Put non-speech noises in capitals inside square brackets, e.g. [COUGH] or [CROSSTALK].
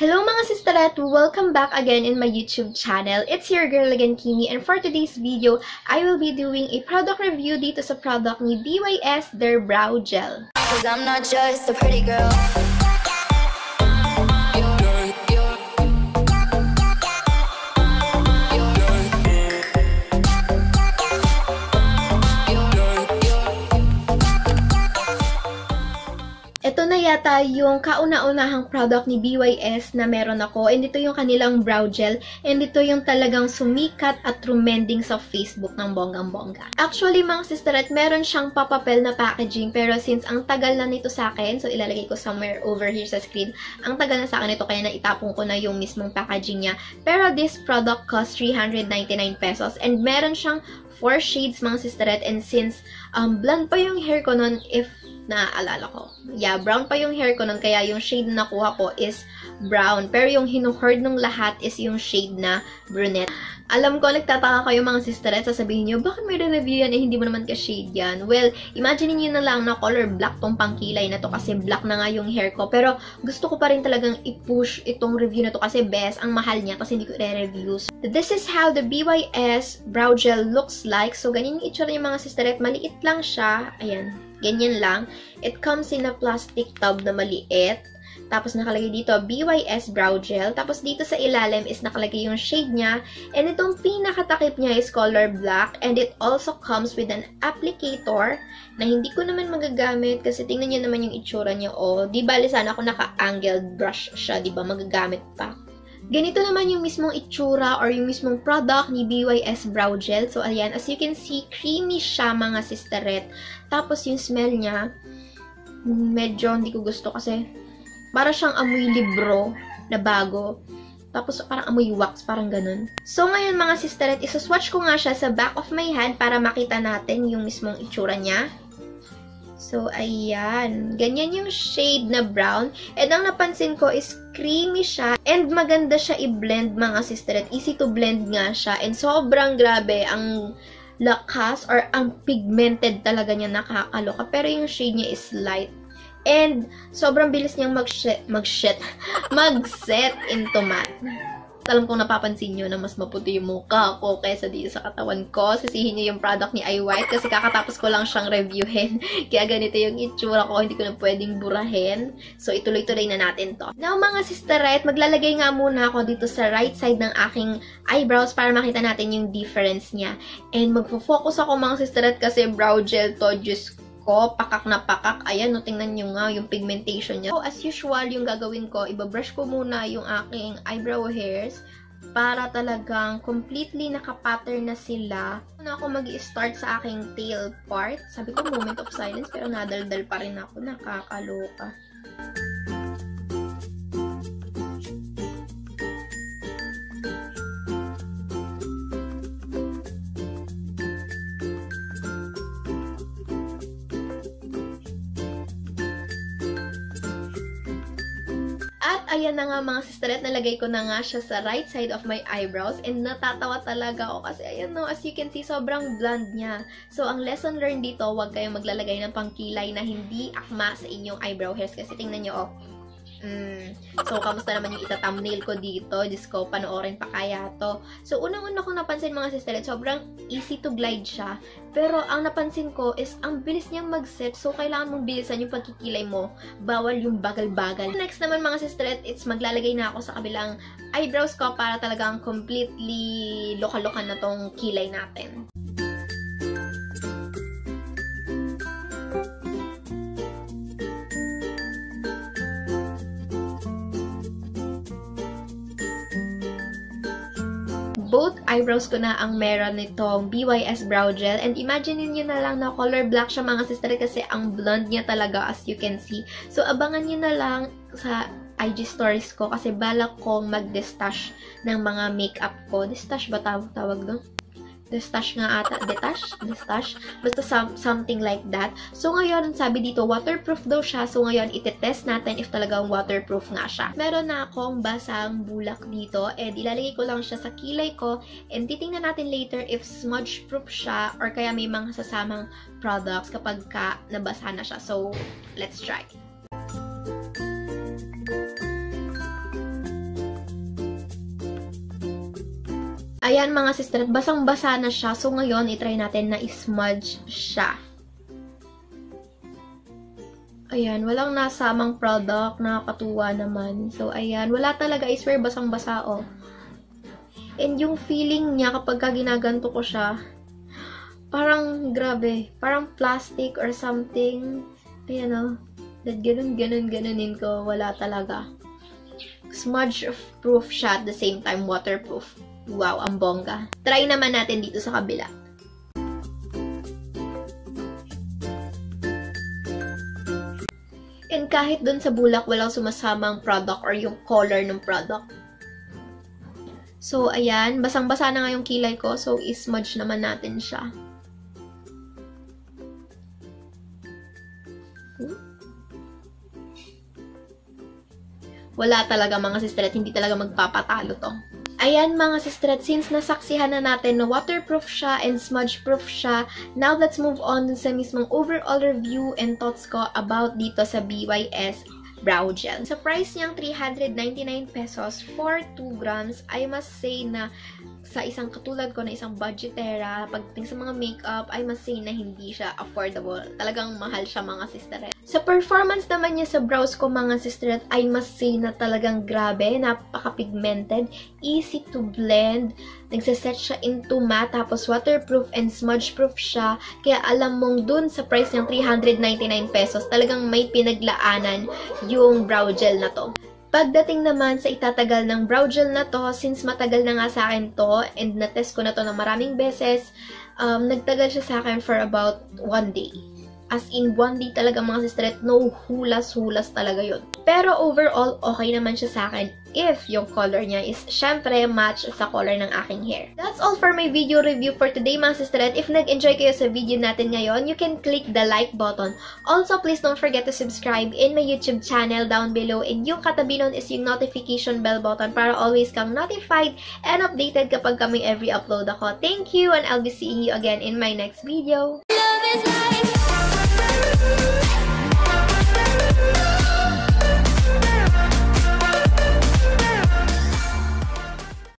Hello mga sisterette! Welcome back again in my YouTube channel. It's your girl again, Kimi, and for today's video, I will be doing a product review dito sa product ni BYS Their Brow Gel. Cause I'm not just a pretty girl. Ito yung kauna-unahang product ni BYS na meron ako. And ito yung kanilang brow gel. And ito yung talagang sumikat at trending sa Facebook ng bonggang-bongga. Actually, mga sisterette, meron siyang papapel na packaging. Pero since ang tagal na nito sa akin, so ilalagay ko somewhere over here sa screen, ang tagal na sa akin ito, kaya naitapon ko na yung mismong packaging niya. Pero this product cost 399 pesos. And meron siyang 4 shades, mga sisterette. And since um, blonde pa yung hair ko nun, if naaalala ko. Yeah, brown pa yung hair ko nun, kaya yung shade na nakuha ko is brown. Pero yung hinuhord ng lahat is yung shade na brunette. Alam ko, nagtataka kayo mga sister at sasabihin nyo, bakit may review yan eh, hindi mo naman ka-shade yan? Well, imagine niyo na lang na color black tong pangkilay na to kasi black na nga yung hair ko. Pero gusto ko pa rin talagang i-push itong review na to kasi best, ang mahal niya kasi hindi ko i-review. This is how the BYS Brow Gel looks like. So, ganyan yung itsura yung mga sister at maliit lang siya. Ayan, Ganyan lang. It comes in a plastic tub na maliit. Tapos nakalagay dito, BYS Brow Gel. Tapos dito sa ilalim is nakalagay yung shade niya. And itong pinakatakip niya is color black. And it also comes with an applicator na hindi ko naman magagamit kasi tingnan niyo naman yung itsura niya. O, oh, di bali sana ako naka-angled brush siya, di ba? Magagamit pa. Ganito naman yung mismong itsura or yung mismong product ni BYS Brow Gel. So, ayan, as you can see, creamy siya mga sisterette. Tapos, yung smell niya, medyo hindi ko gusto kasi para siyang amoy libro na bago. Tapos, parang amoy wax, parang ganun. So, ngayon mga sisterette, isuswatch ko nga siya sa back of my hand para makita natin yung mismong itsura niya. So, ayan. Ganyan yung shade na brown. And ang napansin ko is creamy siya. And maganda siya i-blend mga sister. At easy to blend nga siya. And sobrang grabe ang lakas or ang pigmented talaga niya nakakaloka. Pero yung shade niya is light. And sobrang bilis niyang mag-set mag [LAUGHS] mag-set into matte alam kong napapansin nyo na mas maputi yung mukha ko kaysa dito sa katawan ko. Sisihin nyo yung product ni iWhite kasi kakatapos ko lang siyang reviewin. [LAUGHS] Kaya ganito yung itsura ko, hindi ko na pwedeng burahin. So, ituloy-tuloy na natin to. Now, mga sisterette, maglalagay nga muna ako dito sa right side ng aking eyebrows para makita natin yung difference niya. And magfo-focus ako mga sisterette kasi brow gel to, just ko, pakak na pakak. Ayan, no, tingnan nyo nga yung pigmentation niya. So, as usual, yung gagawin ko, ibabrush ko muna yung aking eyebrow hairs para talagang completely nakapattern na sila. Una ako mag start sa aking tail part. Sabi ko, moment of silence, pero nadaldal pa rin ako. Nakakaloka. Ayan na nga mga sisterette, nalagay ko na nga siya sa right side of my eyebrows and natatawa talaga ako kasi ayan no, as you can see, sobrang blonde niya. So, ang lesson learned dito, huwag kayong maglalagay ng pangkilay na hindi akma sa inyong eyebrow hairs kasi tingnan nyo, oh, Mm. So, kamusta naman yung ita-thumbnail ko dito? Diyos ko, panoorin pa kaya to. So, unang-una kong napansin mga sister, sobrang easy to glide siya. Pero, ang napansin ko is, ang bilis niyang mag-set. So, kailangan mong bilisan yung pagkikilay mo. Bawal yung bagal-bagal. Next naman mga sister, it's maglalagay na ako sa kabilang eyebrows ko para talagang completely lokal-lokal na tong kilay natin. Both eyebrows ko na ang meron nitong BYS Brow Gel. And imagine niyo na lang na color black siya mga sister kasi ang blonde niya talaga as you can see. So, abangan niyo na lang sa IG stories ko kasi balak kong mag-destash ng mga makeup ko. Destash ba tawag, tawag doon? Destash nga ata. Detash? Destash? Basta some, something like that. So, ngayon, sabi dito, waterproof daw siya. So, ngayon, itetest natin if talagang waterproof nga siya. Meron na akong basang bulak dito. And ilalagay ko lang siya sa kilay ko. And titingnan natin later if smudge-proof siya or kaya may mga sasamang products kapag ka nabasa na siya. So, let's try. Ayan mga sister, basang-basa na siya. So ngayon, itry natin na smudge siya. Ayan, walang nasamang product. Nakakatuwa naman. So, ayan. Wala talaga. I swear, basang-basa, oh. And yung feeling niya kapag ka ginaganto ko siya, parang grabe. Parang plastic or something. Ayan, oh. That ganun, ganun, ganunin ko. Wala talaga. Smudge proof siya at the same time waterproof. Wow, ang bongga. Try naman natin dito sa kabila. And kahit dun sa bulak, walang sumasamang product or yung color ng product. So, ayan. Basang-basa na nga yung kilay ko. So, ismudge naman natin siya. Wala talaga mga sister at hindi talaga magpapatalo to. Ayan mga sister, since nasaksihan na natin na waterproof siya and smudge-proof siya, now let's move on sa mismong overall review and thoughts ko about dito sa BYS brow gel. Sa price niyang 399 pesos for 2 grams, I must say na sa isang katulad ko na isang budgetera, pagdating sa mga makeup, I must say na hindi siya affordable. Talagang mahal siya mga sister. Sa performance naman niya sa brows ko mga sister, I must say na talagang grabe, napaka-pigmented, easy to blend, nagsaset siya into matte, tapos waterproof and smudge-proof siya. Kaya alam mong dun sa price niyang 399 pesos, talagang may pinaglaanan yung brow gel na to. Pagdating naman sa itatagal ng brow gel na to, since matagal na nga sa akin to, and na-test ko na to ng maraming beses, um, nagtagal siya sa akin for about one day. As in, one day talaga mga sister, no hulas-hulas talaga yun. Pero overall, okay naman siya sa akin if yung color niya is syempre match sa color ng aking hair. That's all for my video review for today mga sister. If nag-enjoy kayo sa video natin ngayon, you can click the like button. Also, please don't forget to subscribe in my YouTube channel down below. And yung katabi nun is yung notification bell button para always kang notified and updated kapag kami every upload ako. Thank you and I'll be seeing you again in my next video. Love is like